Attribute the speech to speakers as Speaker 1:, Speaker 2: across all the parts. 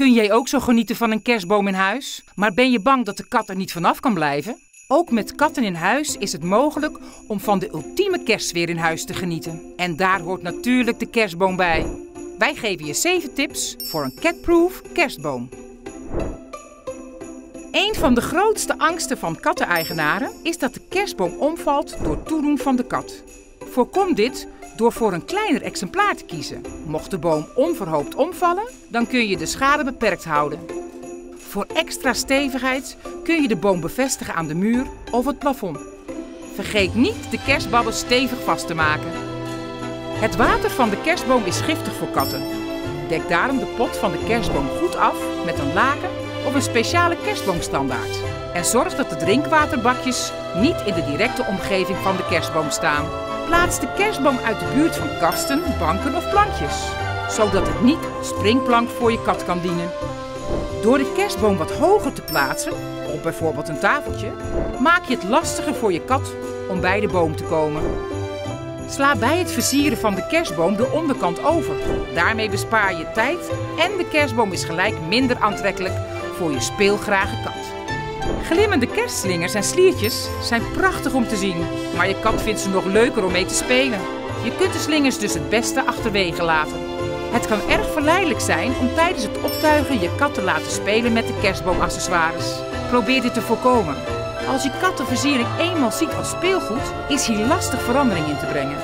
Speaker 1: Kun jij ook zo genieten van een kerstboom in huis? Maar ben je bang dat de kat er niet vanaf kan blijven? Ook met katten in huis is het mogelijk om van de ultieme kerstsfeer in huis te genieten. En daar hoort natuurlijk de kerstboom bij. Wij geven je 7 tips voor een catproof kerstboom. Een van de grootste angsten van katteneigenaren is dat de kerstboom omvalt door toedoen van de kat. Voorkom dit door voor een kleiner exemplaar te kiezen. Mocht de boom onverhoopt omvallen, dan kun je de schade beperkt houden. Voor extra stevigheid kun je de boom bevestigen aan de muur of het plafond. Vergeet niet de kerstballen stevig vast te maken. Het water van de kerstboom is giftig voor katten. Dek daarom de pot van de kerstboom goed af met een laken of een speciale kerstboomstandaard. En zorg dat de drinkwaterbakjes niet in de directe omgeving van de kerstboom staan. Plaats de kerstboom uit de buurt van kasten, banken of plankjes, zodat het niet springplank voor je kat kan dienen. Door de kerstboom wat hoger te plaatsen, op bijvoorbeeld een tafeltje, maak je het lastiger voor je kat om bij de boom te komen. Sla bij het versieren van de kerstboom de onderkant over. Daarmee bespaar je tijd en de kerstboom is gelijk minder aantrekkelijk voor je speelgrage kat. Glimmende kerstslingers en sliertjes zijn prachtig om te zien, maar je kat vindt ze nog leuker om mee te spelen. Je kunt de slingers dus het beste achterwege laten. Het kan erg verleidelijk zijn om tijdens het optuigen je kat te laten spelen met de kerstboomaccessoires. Probeer dit te voorkomen. Als je kat de versiering eenmaal ziet als speelgoed, is hier lastig verandering in te brengen.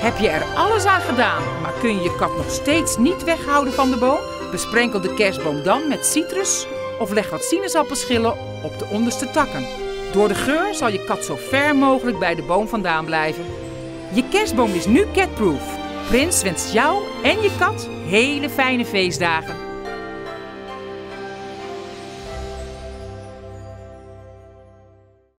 Speaker 1: Heb je er alles aan gedaan, maar kun je je kat nog steeds niet weghouden van de boom? Besprenkel de kerstboom dan met citrus of leg wat sinaasappelschillen op de onderste takken. Door de geur zal je kat zo ver mogelijk bij de boom vandaan blijven. Je kerstboom is nu catproof. Prins wenst jou en je kat hele fijne feestdagen.